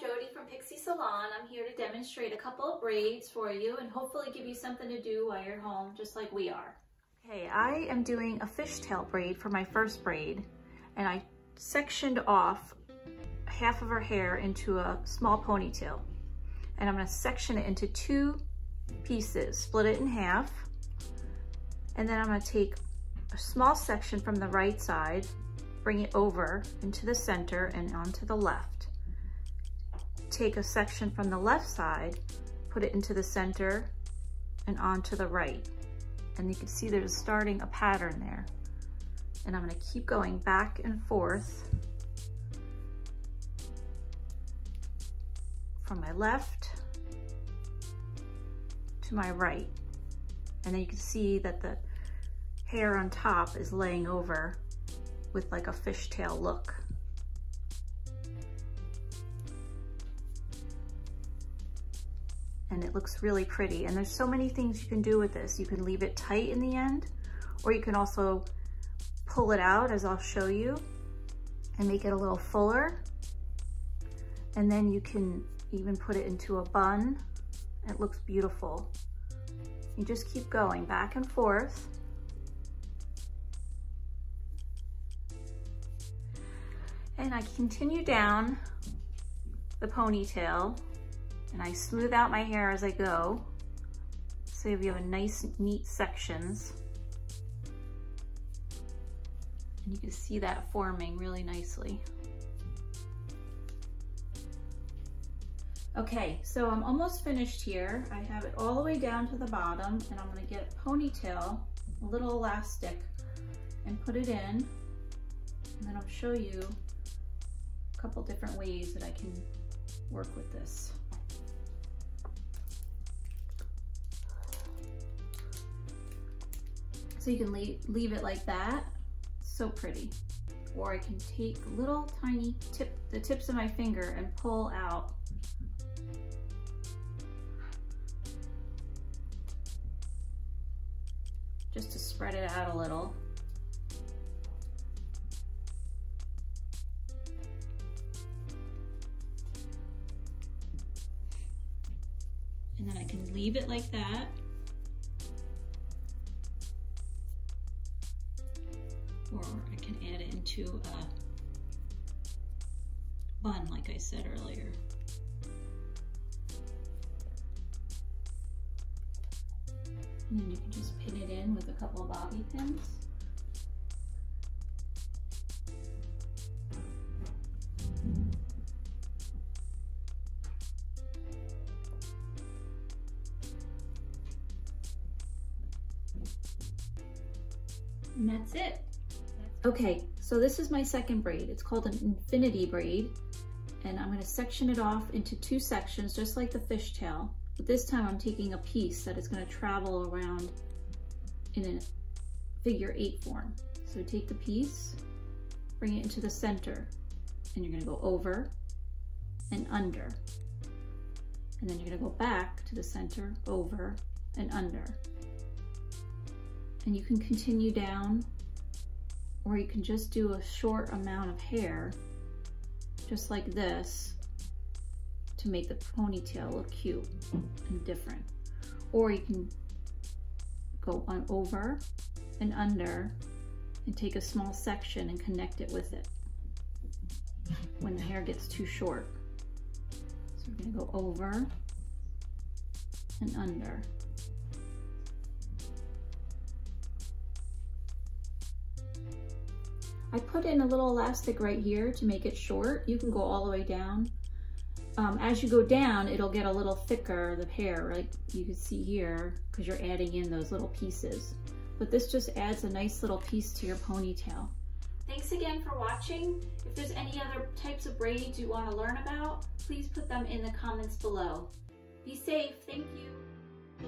Jody from Pixie Salon. I'm here to demonstrate a couple of braids for you and hopefully give you something to do while you're home, just like we are. Okay, I am doing a fishtail braid for my first braid, and I sectioned off half of her hair into a small ponytail. And I'm gonna section it into two pieces, split it in half, and then I'm gonna take a small section from the right side, bring it over into the center and onto the left. Take a section from the left side, put it into the center and onto the right. And you can see there's starting a pattern there. And I'm gonna keep going back and forth from my left to my right. And then you can see that the hair on top is laying over with like a fishtail look. And it looks really pretty. And there's so many things you can do with this. You can leave it tight in the end, or you can also pull it out as I'll show you and make it a little fuller. And then you can even put it into a bun. It looks beautiful. You just keep going back and forth. And I continue down the ponytail and I smooth out my hair as I go. So you have a nice, neat sections. And you can see that forming really nicely. Okay, so I'm almost finished here. I have it all the way down to the bottom and I'm gonna get a ponytail, a little elastic, and put it in. And then I'll show you a couple different ways that I can work with this. So you can leave, leave it like that, so pretty. Or I can take little tiny tip, the tips of my finger and pull out just to spread it out a little. And then I can leave it like that. Or I can add it into a bun like I said earlier. And then you can just pin it in with a couple of bobby pins. And that's it. Okay, so this is my second braid. It's called an infinity braid. And I'm gonna section it off into two sections, just like the fishtail. But this time I'm taking a piece that is gonna travel around in a figure eight form. So take the piece, bring it into the center, and you're gonna go over and under. And then you're gonna go back to the center, over and under. And you can continue down, or you can just do a short amount of hair, just like this, to make the ponytail look cute and different. Or you can go on over and under and take a small section and connect it with it when the hair gets too short. So we're gonna go over and under. I put in a little elastic right here to make it short. You can go all the way down um, as you go down, it'll get a little thicker, the hair, right? You can see here, because you're adding in those little pieces. But this just adds a nice little piece to your ponytail. Thanks again for watching. If there's any other types of braids you want to learn about, please put them in the comments below. Be safe, thank you.